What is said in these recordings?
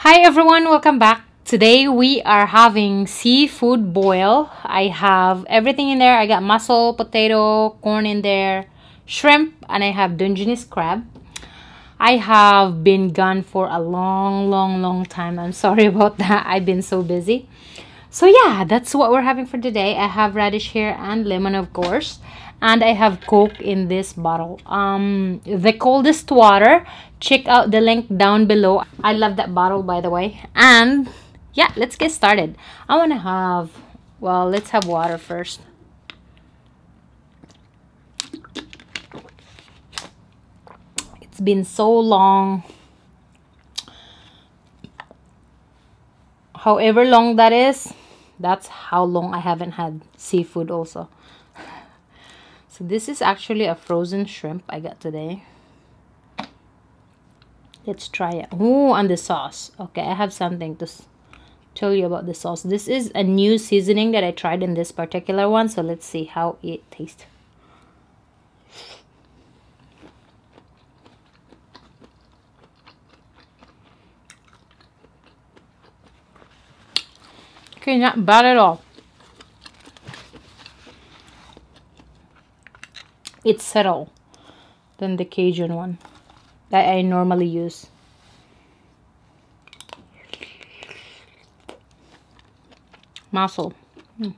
Hi everyone, welcome back. Today we are having seafood boil. I have everything in there. I got mussel, potato, corn in there, shrimp, and I have Dungeness crab. I have been gone for a long, long, long time. I'm sorry about that. I've been so busy. So yeah, that's what we're having for today. I have radish here and lemon, of course and I have Coke in this bottle. Um, the coldest water. Check out the link down below. I love that bottle by the way. And yeah, let's get started. I want to have, well, let's have water first. It's been so long. However long that is, that's how long I haven't had seafood also. So this is actually a frozen shrimp I got today. Let's try it. Oh, and the sauce. Okay, I have something to tell you about the sauce. This is a new seasoning that I tried in this particular one. So let's see how it tastes. Okay, not bad at all. it's subtle than the Cajun one that I normally use. Mussel. Mm.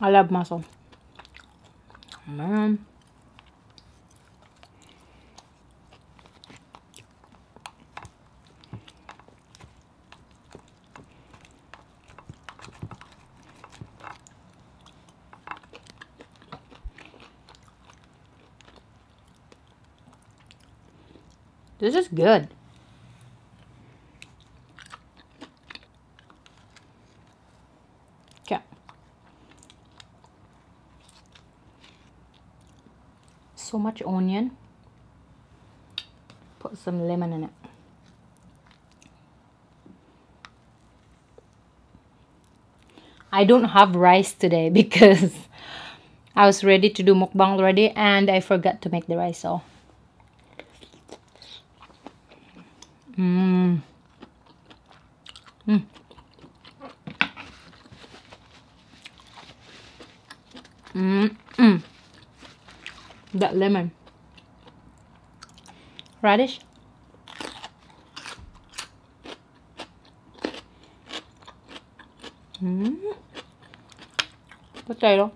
I love mussel. Man. This is good. Okay. So much onion. Put some lemon in it. I don't have rice today because I was ready to do mukbang already and I forgot to make the rice so Mmm. Mmm. Mmm. -mm. That lemon. Radish. Mmm. Potato.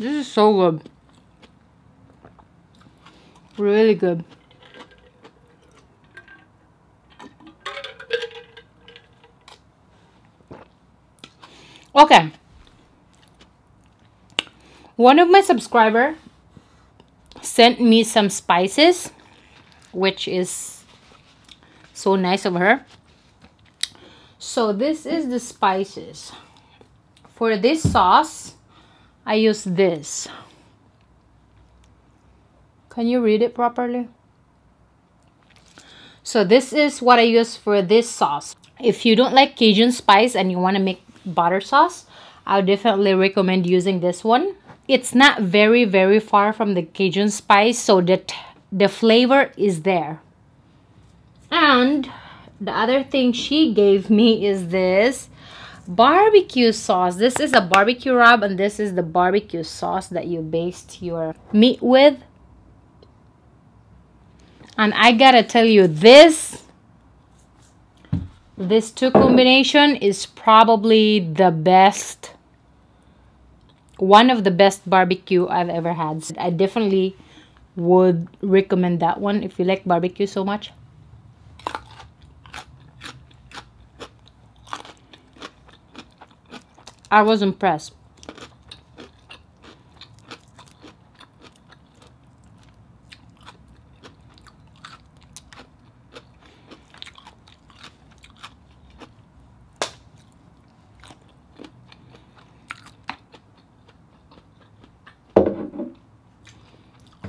This is so good. Really good. Okay. One of my subscriber sent me some spices, which is so nice of her. So this is the spices. For this sauce, I use this. Can you read it properly? So this is what I use for this sauce. If you don't like Cajun spice and you want to make butter sauce, I would definitely recommend using this one. It's not very, very far from the Cajun spice, so that the flavor is there. And the other thing she gave me is this barbecue sauce. This is a barbecue rub and this is the barbecue sauce that you baste your meat with. And i gotta tell you this this two combination is probably the best one of the best barbecue i've ever had. I definitely would recommend that one if you like barbecue so much I was impressed.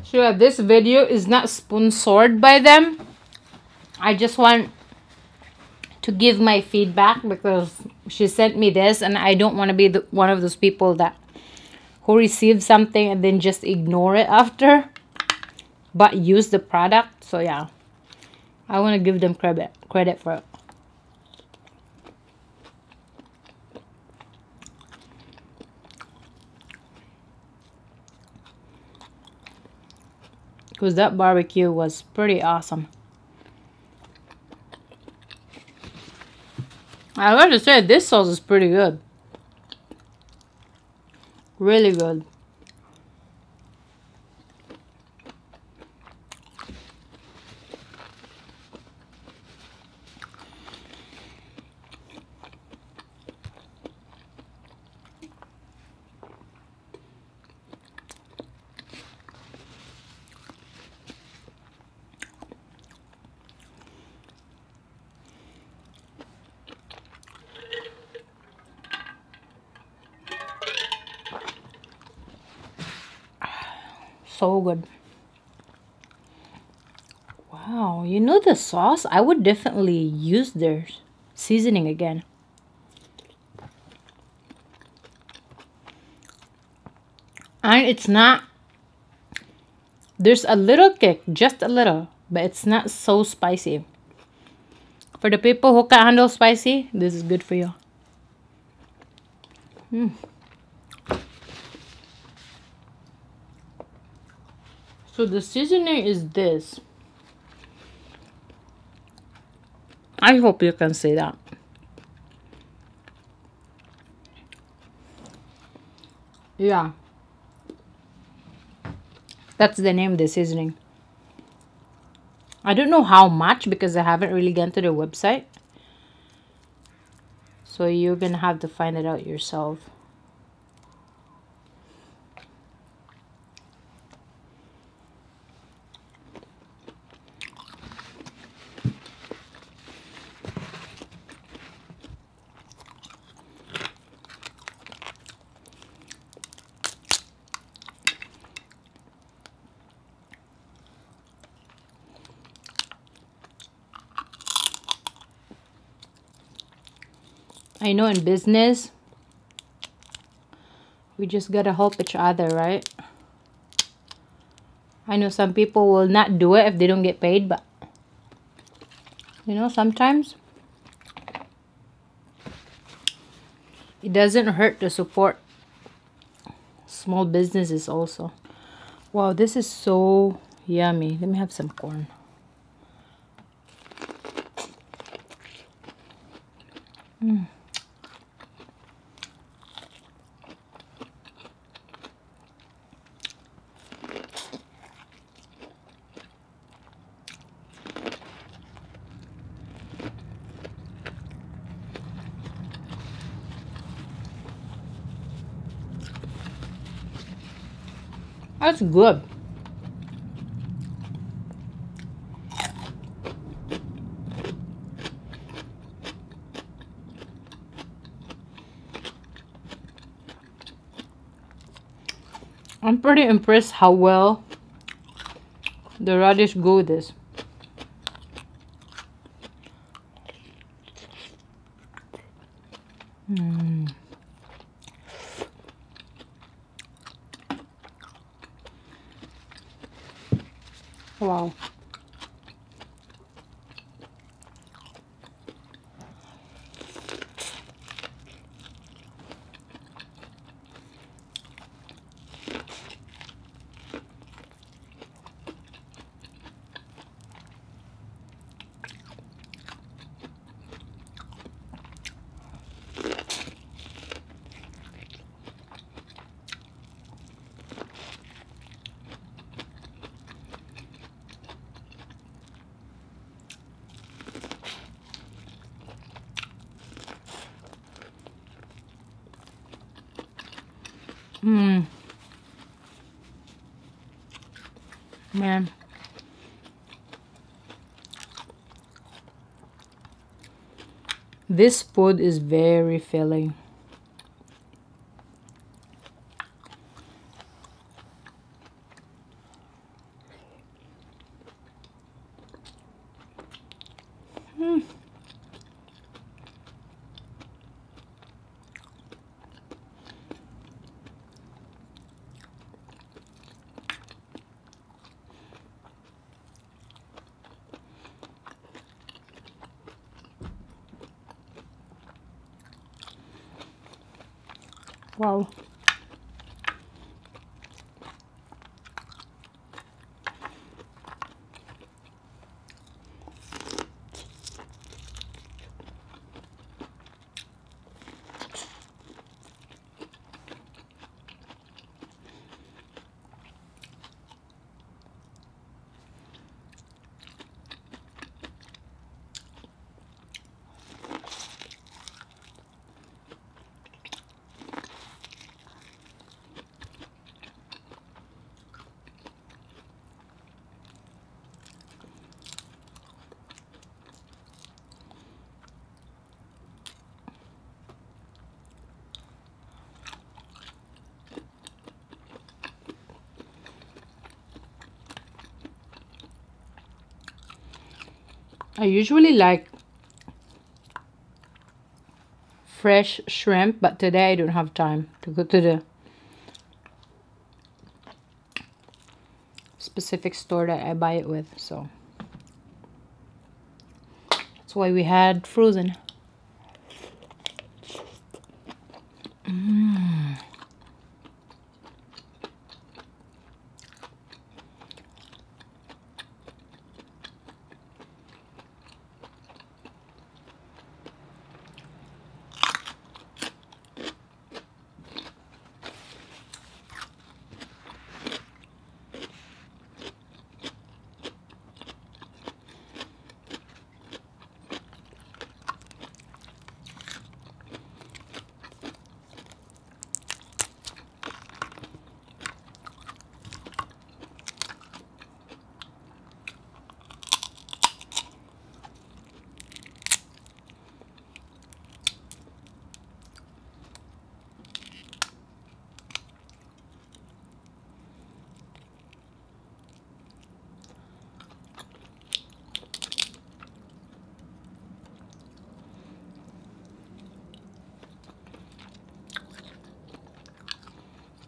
Sure, this video is not sponsored by them. I just want to give my feedback because she sent me this and I don't want to be the, one of those people that who receive something and then just ignore it after but use the product so yeah. I want to give them credit credit for it. Because that barbecue was pretty awesome I got to say, this sauce is pretty good. Really good. So good. Wow, you know the sauce? I would definitely use their seasoning again. And it's not, there's a little kick, just a little, but it's not so spicy. For the people who can handle spicy, this is good for you. Mm. So the seasoning is this. I hope you can see that. Yeah. That's the name of the seasoning. I don't know how much because I haven't really gone to the website. So you're going to have to find it out yourself. I know in business, we just gotta help each other, right? I know some people will not do it if they don't get paid, but you know, sometimes it doesn't hurt to support small businesses also. Wow, this is so yummy. Let me have some corn. That's good. I'm pretty impressed how well the radish go this. Mm. Wow. Hmm. Man. This food is very filling. Hmm. Wow. I usually like fresh shrimp, but today I don't have time to go to the specific store that I buy it with, so that's why we had frozen.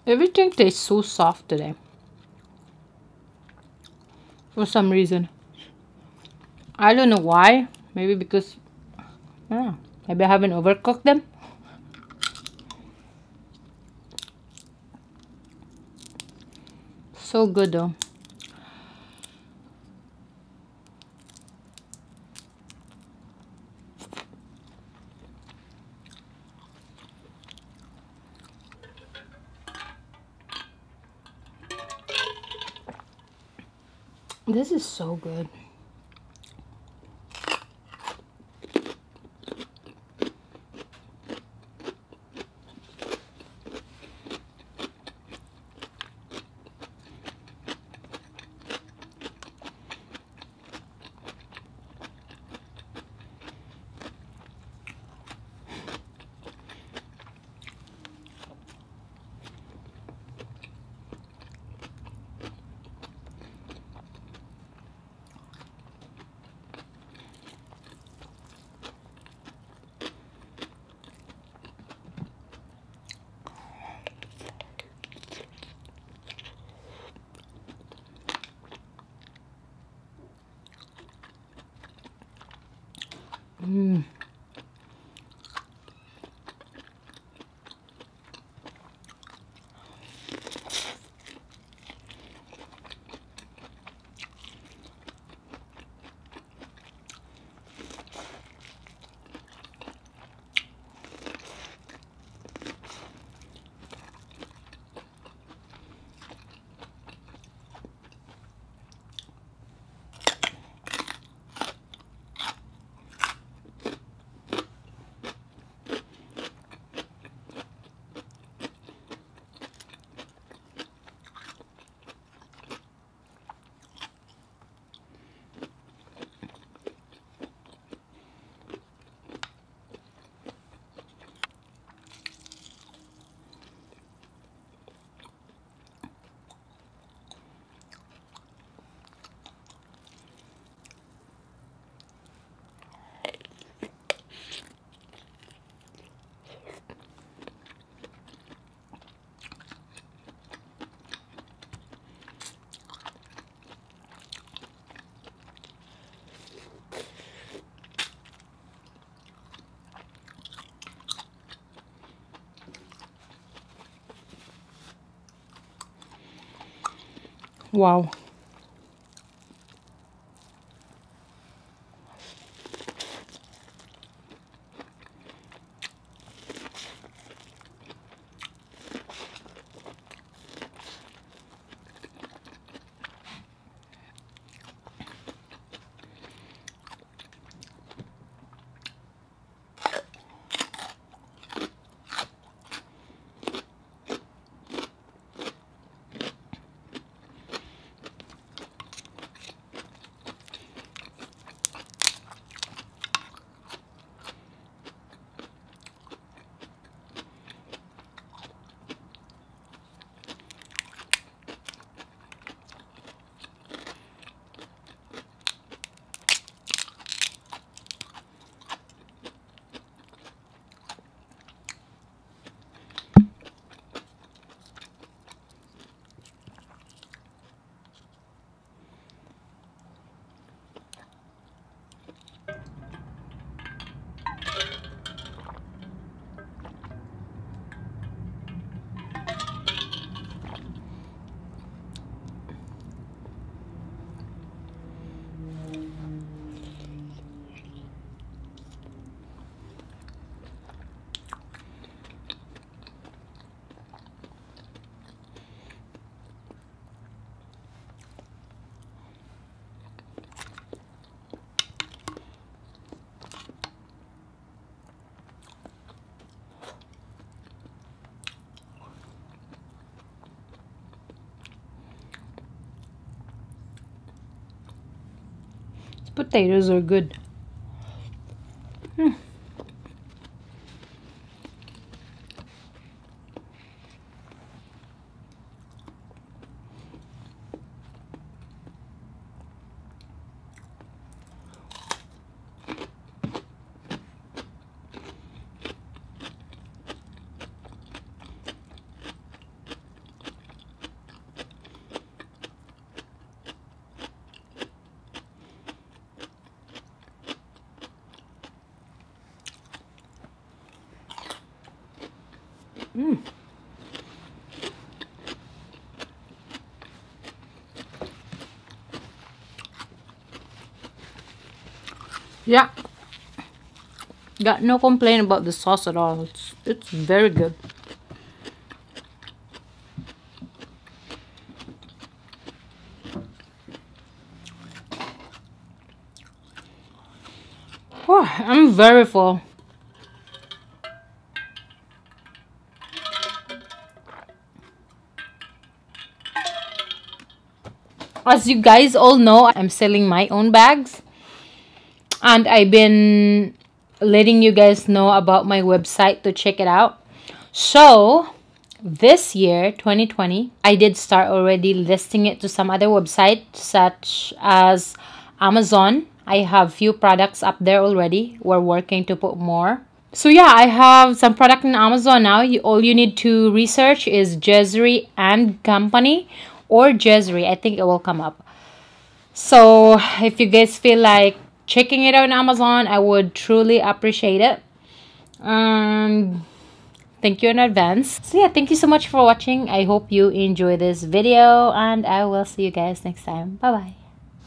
Everything tastes so soft today. For some reason. I don't know why. Maybe because, yeah, maybe I haven't overcooked them. So good though. This is so good. Wow. Potatoes are good. Hmm. Yeah. Got no complaint about the sauce at all. It's, it's very good. Oh, I'm very full. As you guys all know i'm selling my own bags. And i've been letting you guys know about my website to check it out. So this year 2020 i did start already listing it to some other websites such as amazon. I have few products up there already. We're working to put more. So yeah i have some product in amazon now. You, all you need to research is Jeserie and company or Jeserie. I think it will come up. So if you guys feel like checking it out on Amazon, I would truly appreciate it. Um, thank you in advance. So yeah, thank you so much for watching. I hope you enjoy this video and I will see you guys next time. Bye-bye.